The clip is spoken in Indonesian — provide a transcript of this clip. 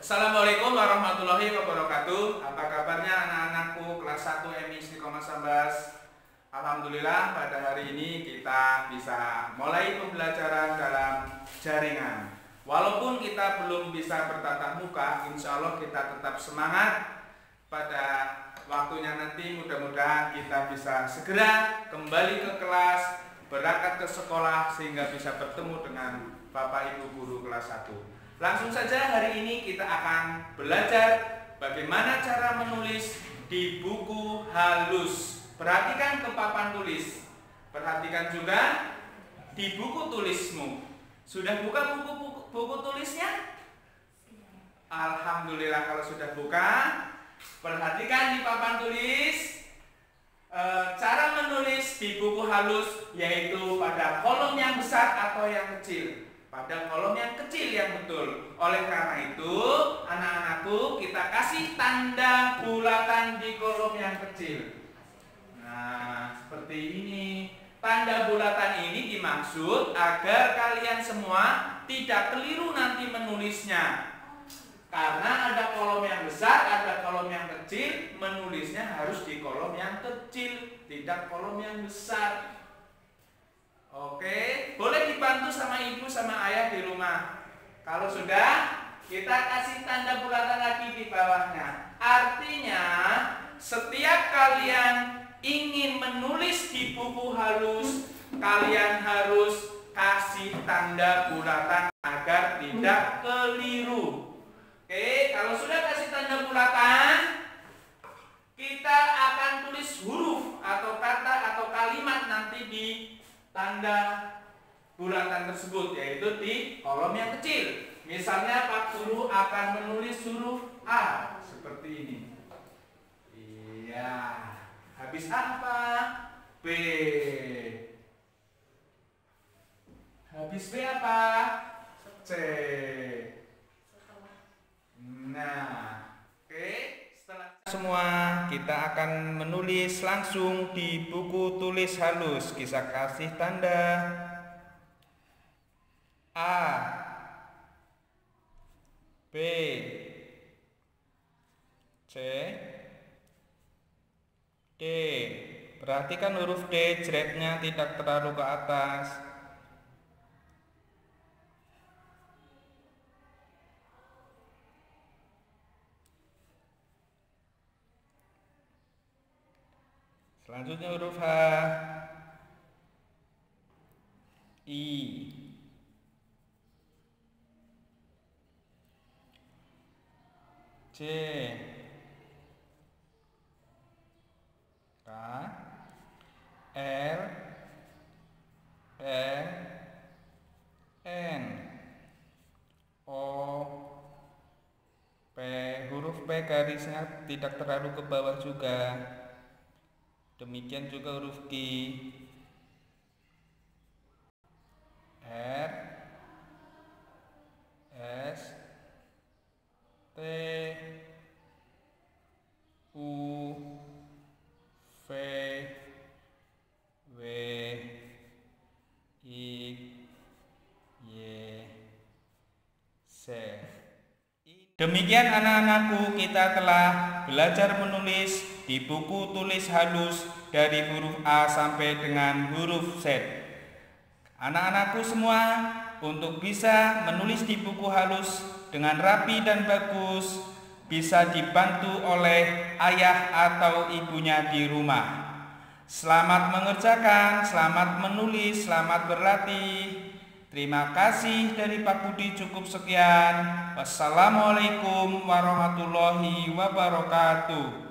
Assalamualaikum warahmatullahi wabarakatuh. Apa kabarnya anak-anakku? Kelas 1 MI Istiqomah Sambas. Alhamdulillah pada hari ini kita bisa mulai pembelajaran dalam jaringan. Walaupun kita belum bisa bertatap muka Insya Allah kita tetap semangat. Pada waktunya nanti mudah-mudahan kita bisa segera kembali ke kelas Berangkat ke sekolah sehingga bisa bertemu dengan Bapak Ibu Guru kelas 1 Langsung saja hari ini kita akan belajar bagaimana cara menulis di buku halus. Perhatikan ke papan tulis. Perhatikan juga di buku tulismu. Sudah buka buku, buku, buku tulisnya? Alhamdulillah kalau sudah buka. Perhatikan di papan tulis e, cara menulis di buku halus yaitu pada kolom yang besar atau yang kecil pada kolom yang kecil yang betul. Oleh karena itu, anak-anakku kita kasih tanda bulatan di kolom yang kecil. Nah, seperti ini. Tanda bulatan ini dimaksud agar kalian semua tidak keliru nanti menulisnya. Karena ada kolom yang besar, ada kolom yang kecil, menulisnya harus di kolom yang kecil, tidak kolom yang besar. Oke, boleh dibantu sama ibu sama ayah di rumah. Kalau sudah, kita kasih tanda bulatan lagi di bawahnya. Artinya, setiap kalian ingin menulis di buku halus, kalian harus kasih tanda bulatan agar tidak keliru. Oke, kalau sudah kasih tanda bulatan, kita akan tulis huruf atau kata atau kalimat nanti di tanda bulatan tersebut yaitu di kolom yang kecil. Misalnya Pak Guru akan menulis huruf A seperti ini. Iya. Habis apa? B. Habis B apa? C. Nah, oke. Setelah semua kita akan menulis langsung di buku tulis halus kisah kasih tanda A. B. C. D. Perhatikan huruf D jeretnya tidak terlalu ke atas. Selanjutnya huruf H. I C. K. L. M N. O. P. Huruf P garisnya tidak terlalu ke bawah juga. Demikian juga huruf Q R Demikian anak-anakku kita telah belajar menulis di buku tulis halus dari huruf A sampai dengan huruf Z. Anak-anakku semua untuk bisa menulis di buku halus dengan rapi dan bagus bisa dibantu oleh ayah atau ibunya di rumah. Selamat mengerjakan, selamat menulis, selamat berlatih. Terima kasih dari Pak Budi cukup sekian. Wassalamualaikum warahmatullahi wabarakatuh.